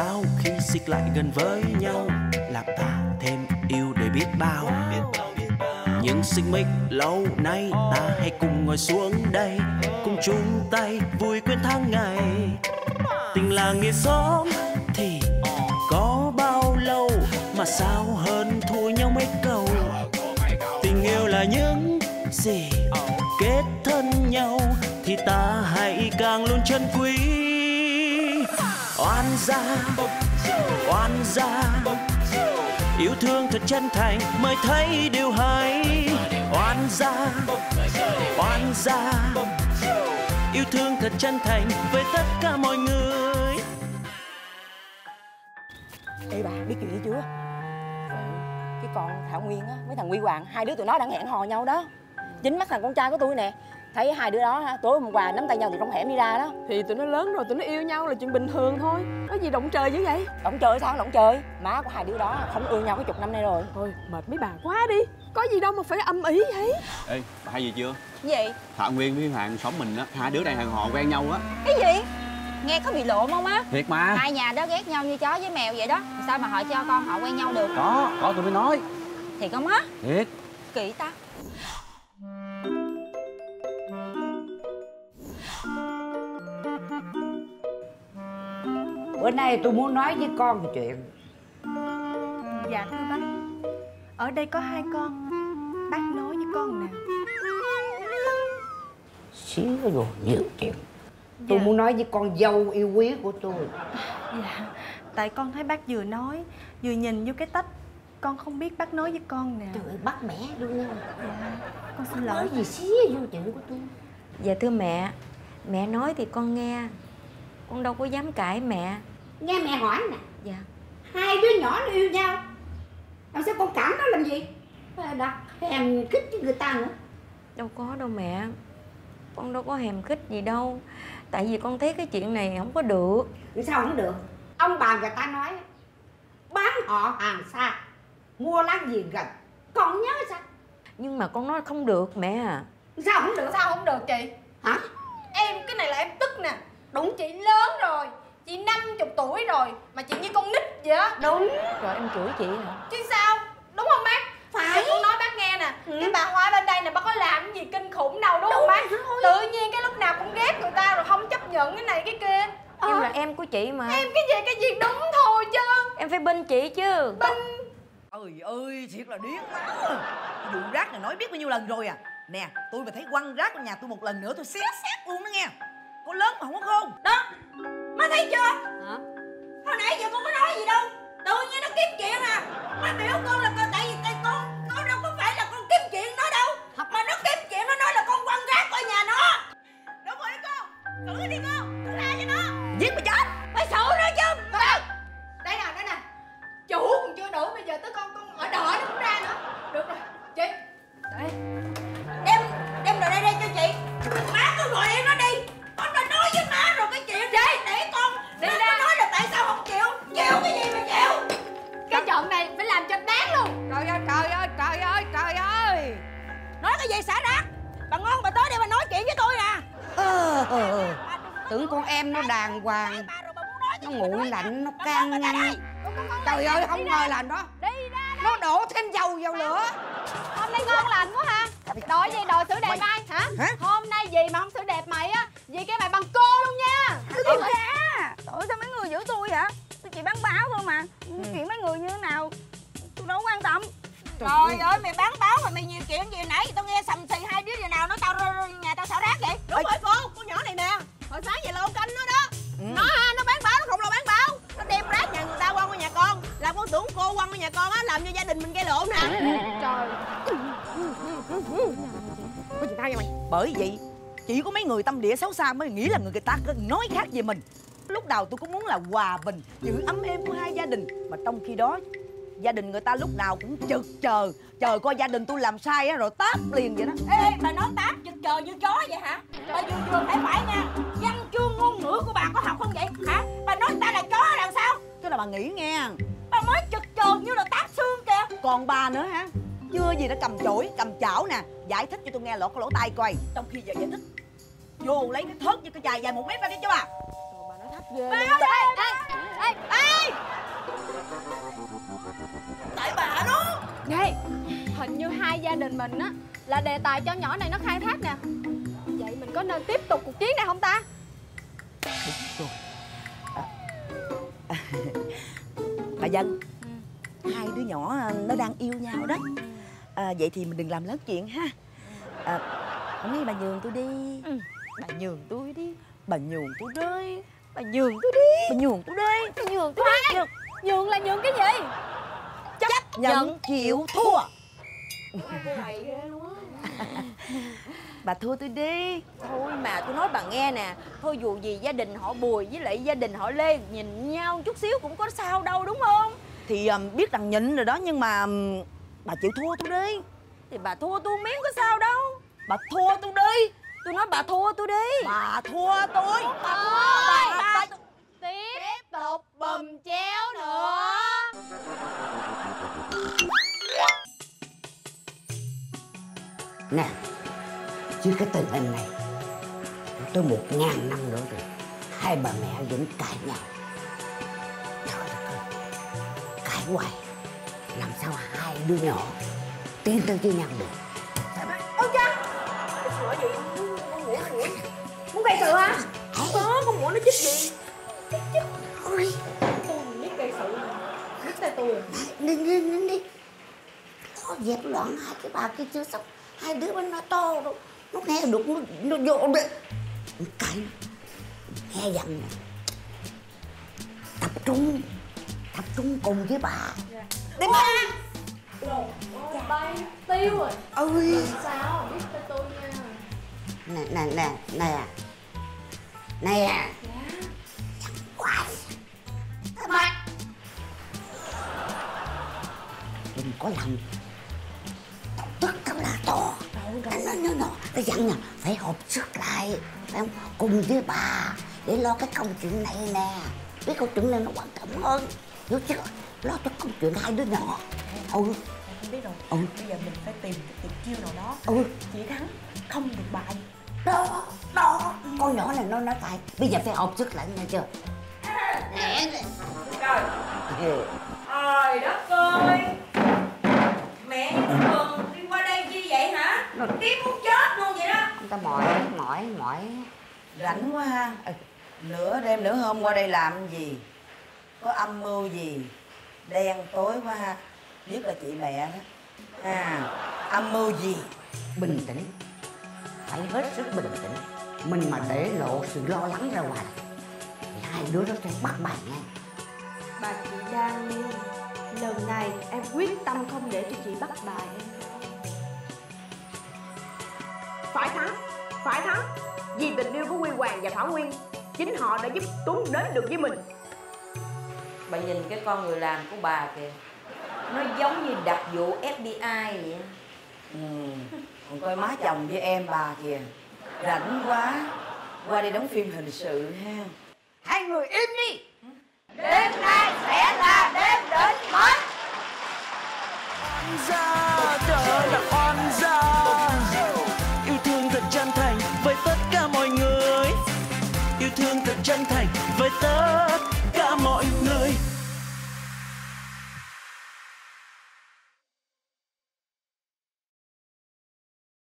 sao khi xích lại gần với nhau? Làm ta thêm yêu để biết bao. Những xích mích lâu nay ta hãy cùng ngồi xuống đây, cùng chung tay vui quên tháng ngày. Tình là nghĩa xóm thì có bao lâu mà sao hơn thua nhau mấy câu? Tình yêu là những gì kết thân nhau thì ta hãy càng luôn chân quý oan gia oan gia. Yêu thương thật chân thành mới thấy điều hay. Oan gia oan gia. Yêu thương thật chân thành với tất cả mọi người. Ê bà, biết chuyện gì chưa? Cái con Thảo Nguyên á Với thằng Huy Hoàng, Hai đứa tụi nó đang hẹn hò nhau đó. Chính mắt thằng con trai của tôi nè. Thấy hai đứa đó ha, tối hôm qua nắm tay nhau từ trong hẻm đi ra đó. Thì tụi nó lớn rồi tụi nó yêu nhau là chuyện bình thường thôi. Có gì động trời dữ vậy? Động chơi sao động chơi Má của hai đứa đó không ưa nhau cái chục năm nay rồi. Thôi mệt mấy bà quá đi. Có gì đâu mà phải âm ý vậy Ê, bà hay gì chưa? Gì? Thọ Nguyên với Hoàng sống mình á, hai đứa đang hẹn hò quen nhau á. Cái gì? Nghe có bị lộn không á? Thiệt mà. Hai nhà đó ghét nhau như chó với mèo vậy đó. Sao mà họ cho con họ quen nhau được? Có, có tôi mới nói. Thì có má Thiệt. Kỹ ta Bữa nay tôi muốn nói với con một chuyện. Dạ thưa bác. Ở đây có hai con. Bác nói với con nào Xíu rồi nhiều chuyện. Tôi Dạ. muốn nói với con dâu yêu quý của tôi. Dạ Tại con thấy bác vừa nói Vừa nhìn vô cái tách. Con không biết bác nói với con nào Trời ơi bắt mẹ luôn nha. Dạ Con xin Nói lỗi gì xíu vô chuyện của tôi. Dạ thưa mẹ. Mẹ nói thì con nghe. Con đâu có dám cãi mẹ Nghe mẹ hỏi nè. Dạ. Hai đứa nhỏ nó yêu nhau. Làm sao con cản nó làm gì? Đặt hèm khích với người ta nữa. Đâu có đâu mẹ. Con đâu có hèm khích gì đâu. Tại vì con thấy cái chuyện này không có được. Vì sao không được? Ông bà người ta nói Bán họ hàng xa Mua láng giềng gần. Con nhớ sao? Nhưng mà con nói không được mẹ. À Sao không được? Sao không được chị? Hả? Em cái này là em tức nè. Đúng chị lớn rồi Chị 50 tuổi rồi Mà chị như con nít vậy á. Đúng. Rồi em chửi chị hả Chứ sao? Đúng không bác? Phải. Thì con nói bác nghe nè. Cái bà Hoa bên đây nè Bà có làm cái gì kinh khủng đâu đúng, không bác? Tự nhiên cái lúc nào cũng ghét người ta Rồi không chấp nhận cái này cái kia. Nhưng là em của chị mà. Em cái gì cái gì đúng thôi chứ. Em phải bên chị chứ. Trời ơi, thiệt là điên quá Vụ rác này nói biết bao nhiêu lần rồi à. Nè, tôi mà thấy quăng rác ở nhà tôi một lần nữa tôi xé xét luôn đó nghe. Con lớn mà không có khôn. Đó Má thấy chưa? Hả? Hồi nãy giờ con có nói gì đâu. Tự nhiên nó kiếm chuyện à. Má biểu con là con tại vì tại con Con đâu có phải là con kiếm chuyện nó đâu. Mà nó kiếm chuyện nó nói là con quăng rác ở nhà nó. Đúng rồi đó con Xử đi con Tôi tha cho nó. Giết mà chết Gì xả rác Bà ngon bà tới đây bà nói chuyện với tôi nè. Tưởng con em nó đàng hoàng. Nó nguội lạnh, nó can ngăn Trời ơi, không ngờ là nó Nó đổ thêm dầu vào lửa. Hôm nay ngon lành quá ha. Đội gì đội xử đẹp ai hả? Hả? Hôm nay gì mà không xử đẹp mày á? Vì cái mày bằng cô luôn nha. Gì ra sao mấy người giữ tôi vậy? Tôi chỉ bán báo thôi mà. Chuyện mấy người như thế nào? Tôi đâu quan tâm Trời ơi. mày bán báo mà mày nhiều chuyện gì? Nãy tao nghe sầm xì hai đứa giờ nào nó tao nhà tao xả rác vậy? Đúng rồi cô, con nhỏ này nè. Hồi sáng về là ông canh nó đó. Nó ha, nó bán báo, nó không là bán báo. Nó đem rác nhà người ta quăng qua nhà con. Làm con tưởng cô quăng qua nhà con á Làm cho gia đình mình gây lộn nè. Trời Có chuyện thay vậy mày? Bởi vậy chỉ có mấy người tâm địa xấu xa mới nghĩ là người ta nói khác về mình. Lúc đầu tôi cũng muốn là hòa bình Giữ ấm êm của hai gia đình. Mà trong khi đó Gia đình người ta lúc nào cũng chực chờ Chờ coi gia đình tôi làm sai á rồi táp liền vậy đó Ê bà nói táp chực chờ như chó vậy hả Bà vừa vừa phải phải nha Văn chương ngôn ngữ của bà có học không vậy hả Bà nói ta là chó làm sao Cái là bà nghĩ nghe Bà mới chực chờ như là táp xương kìa Còn bà nữa hả Chưa gì đã cầm chổi, cầm chảo nè Giải thích cho tôi nghe lọt cái lỗ tai coi Trong khi giờ giải thích Vô lấy cái thớt như cái dài dài một mét ra đi cho bà Ê, ê, ê, ê, tại bà đó. Này Hình như hai gia đình mình á Là đề tài cho nhỏ này nó khai thác nè. Vậy mình có nên tiếp tục cuộc chiến này không ta? Bà dân hai đứa nhỏ à, nó đang yêu nhau đó. À, vậy thì mình đừng làm lớn chuyện ha. À, hôm nay bà nhường tôi đi. Bà nhường tôi đi. Bà nhường tôi đi. Bà nhường tôi đi. Bà nhường tôi đi. Bà nhường tôi đi Nhường, là nhường cái gì? Chấp nhận chịu thua. Bà thua tôi đi. Thôi mà tôi nói bà nghe nè. Thôi dù gì gia đình họ Bùi với lại gia đình họ Lê Nhìn nhau chút xíu cũng có sao đâu đúng không? Thì à, biết rằng nhịn rồi đó nhưng mà ừm, bà chịu thua tôi đi. Thì bà thua tôi miếng có sao đâu. Bà thua tôi đi. Tôi nói bà thua tôi đi. Bà thua tôi. Bà thua bà, bà, Tiếp tục bùm chéo nữa. Nè Chứ cái tình hình này Tới một ngàn năm nữa rồi Hai bà mẹ vẫn cãi nhau. Trời đất ơi Cãi hoài Làm sao hai đứa nhỏ Tiến tới với nhau được? Ôi cha! Sửa gì? Con con Muốn gây sự hả? Không có con ngủ nó chích gì Ôi Tôi biết gây sự Biết tay tôi à? Đi đi đi Nó dẹp loạn hai cái bà kia chưa xong Hai đứa bên nó to đâu. Nó nghe được nó, nó vô đi cãi Nghe dặn Tập trung. Tập trung cùng với bà. Đi ba Bay. Tiêu rồi. Ôi! Sao? Biết tay tôi nha. Nè nè nè nè. Nè có làm Tức tao là to. Nó nó nó nó. Nó dặn nè Phải hợp sức lại Phải không? Cùng với bà Để lo cái công chuyện này nè. Cái câu chuyện này nó quan trọng hơn. Hiểu chưa? Lo cho công chuyện hai đứa nhỏ. Ừ. Không biết rồi. Ừ. bây giờ mình phải tìm cái tuyệt chiêu nào đó. Ừ. Chỉ thắng không được bại đó đó. Con nhỏ này nó nói phải bây giờ phải hợp sức lại nghe chưa? Nè. Trời. Trời đất ơi Mẹ. Thường đi qua đây chi vậy hả? Tiếp muốn chết luôn vậy đó. Người ta mỏi mỏi mỏi. Rảnh quá ha. Ừ, nửa đêm nửa hôm qua đây làm gì? Có âm mưu gì? Đen tối quá ha. Nhất là chị mẹ đó. À âm mưu gì? Bình tĩnh. Phải hết sức bình tĩnh. Mình mà để lộ sự lo lắng ra ngoài thì hai đứa nó sẽ bắt bài ngay. Bà chị Đan Nhiên Lần này em quyết tâm không để cho chị bắt bài em. Phải thắng Phải thắng. Vì tình yêu của Quy Hoàng và Thảo Nguyên Chính họ đã giúp Tuấn đến được với mình. Bà nhìn cái con người làm của bà kìa Nó giống như đặc vụ FBI vậy. Ừ. còn coi má chồng với em bà kìa. Rảnh quá qua đây đóng phim hình sự ha. Hai người im đi Đêm nay sẽ là đêm đến mất ra trở là oan gia. Yêu thương thật chân thành với tất cả mọi người. Yêu thương thật chân thành với tất cả mọi người.